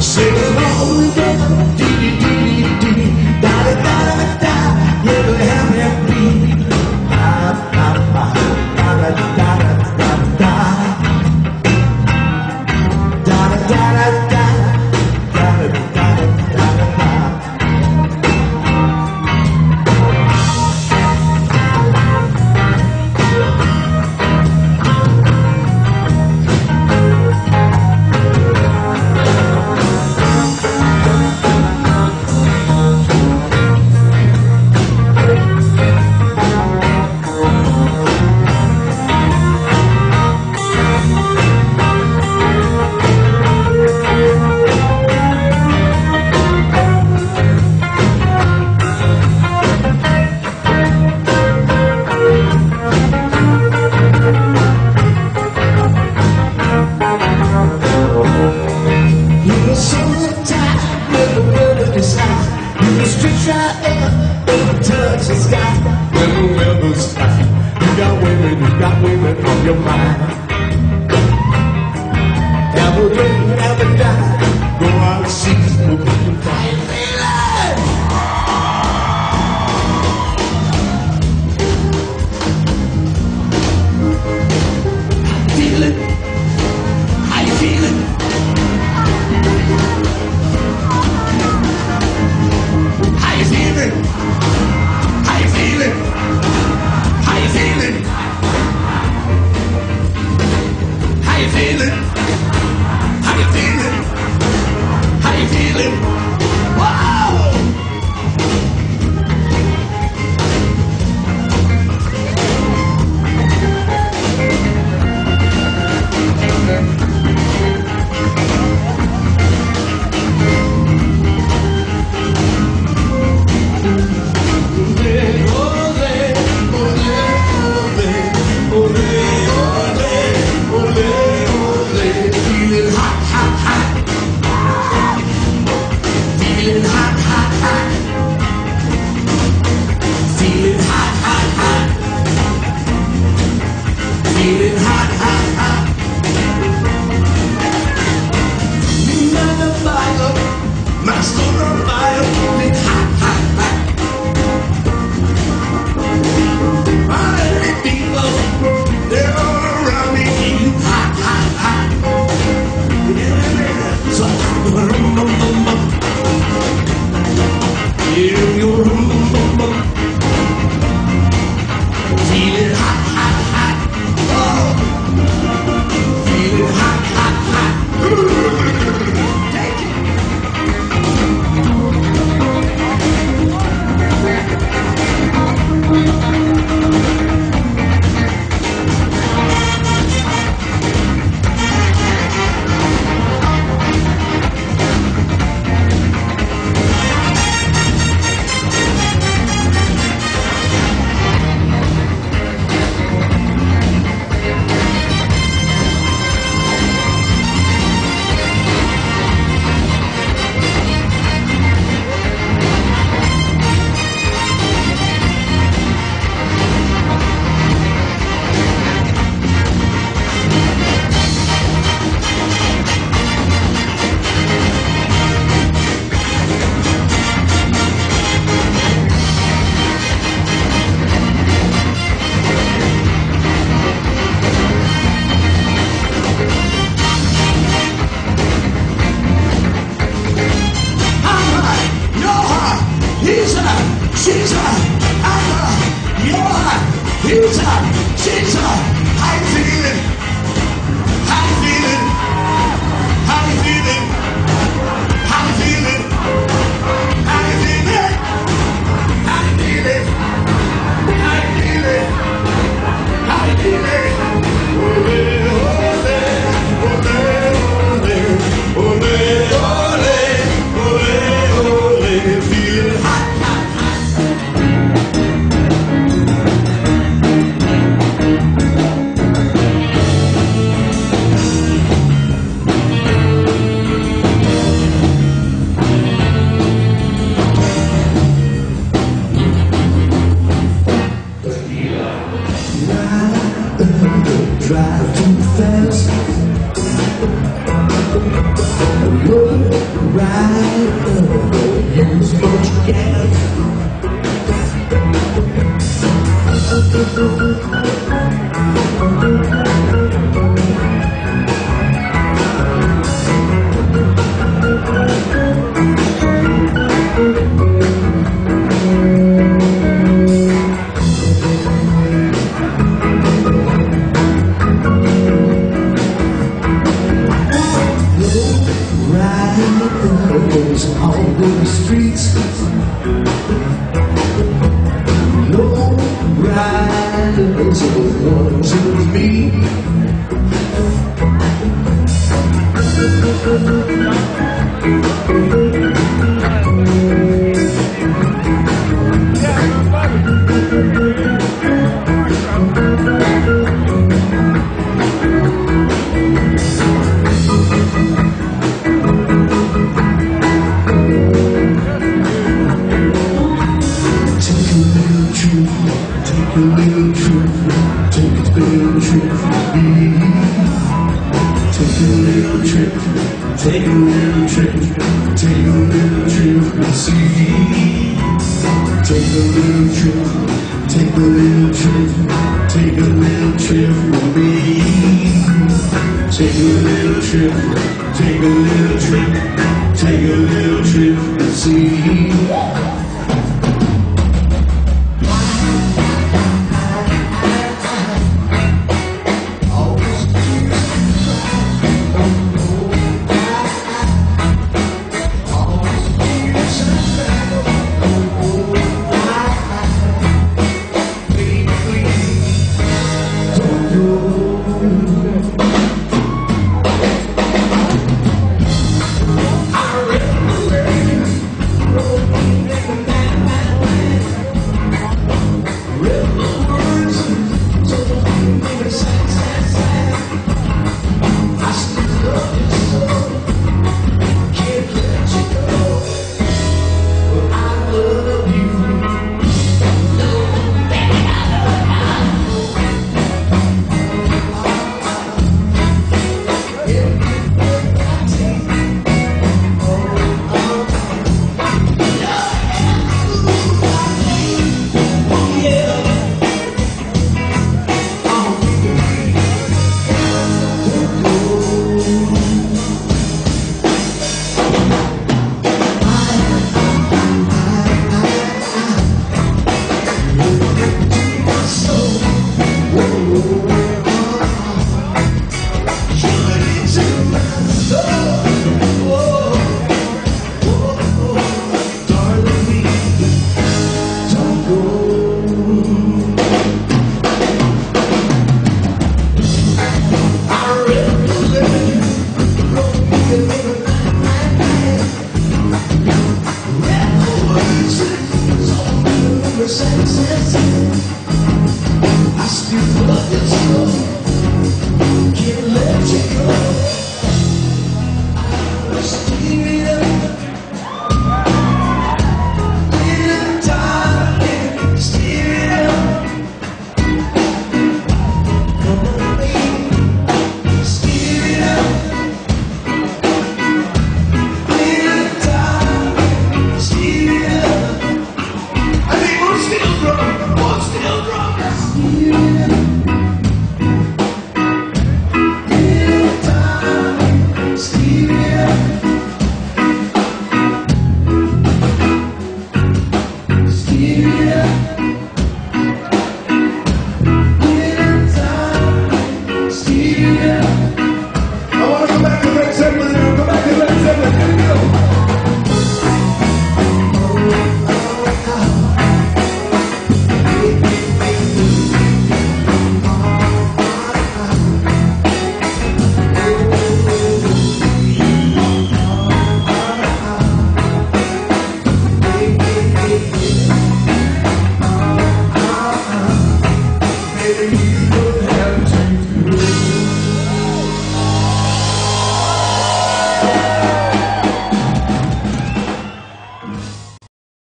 Sing along with it, dee dee dee dee dee, da da da da da, never have happy, ba ba ba, da da da da da da, da da da da da, da da da da da. 我对 Over. future. drive. The streets. Take a little trip, take a little trip with me. Take a little trip, take a little trip, take a little trip and see. Take a little trip, take a little trip, take a little trip with me. Take a little trip, take a little trip, take a little trip and see.